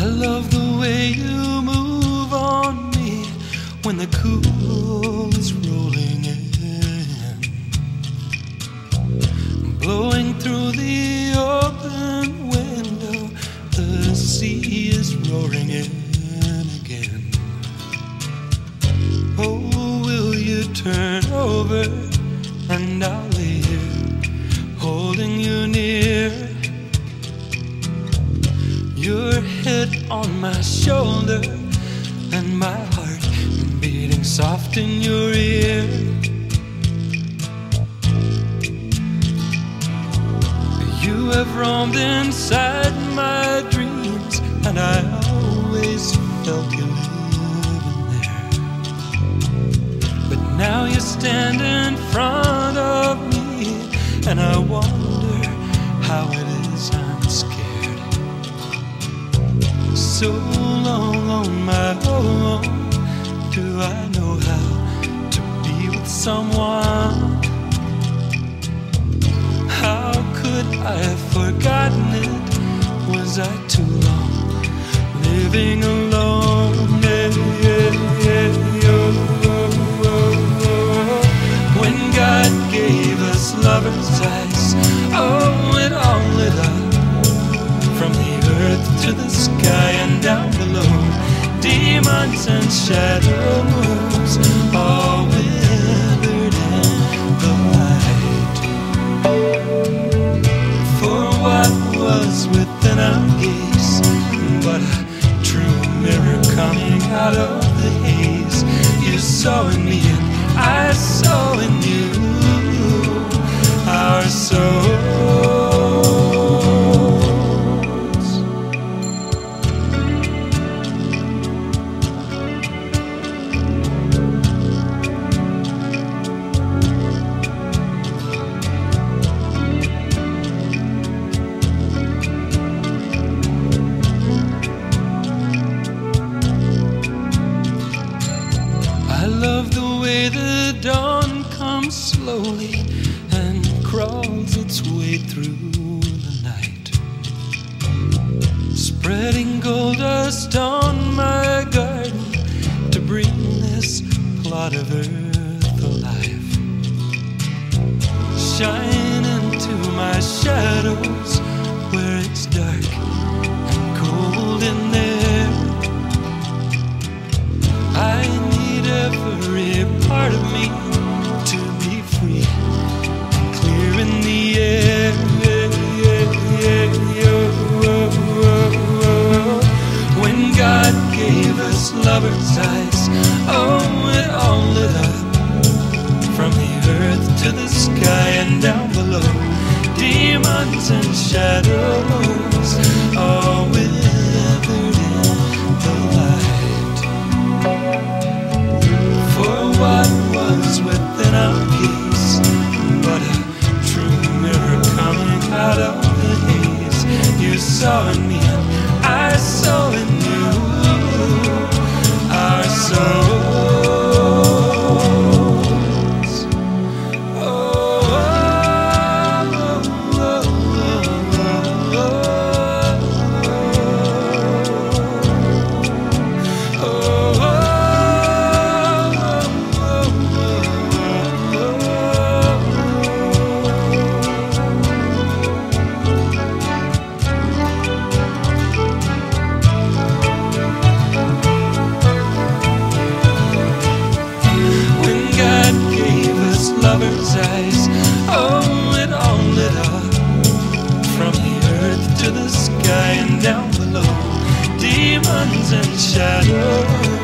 I love the way you move on me when the cool is rolling in. Blowing through the open window, the sea is roaring in. Shoulder and my heart beating soft in your ear. You have roamed inside my dreams, and I always felt you living there. But now you stand in front of me, and I wonder how it is I'm scared. So on my own, do I know how to be with someone? How could I have forgotten it? Was I too long living alone? Yeah, yeah, yeah, oh, oh, oh. When God gave us lovers' eyes, oh, Demons and shadows all withered in the light. For what was within our gaze but a true mirror coming out of the haze? You saw in me and I saw in you our souls. Love the way the dawn comes slowly and crawls its way through the night, spreading gold dust on my garden to bring this plot of earth alive. Shine eyes, oh, it all lit up from the earth to the sky and down below. Demons and shadows all withered in the light. For what was within our gaze but a true mirror coming out of the haze? You saw in me Demons and shadows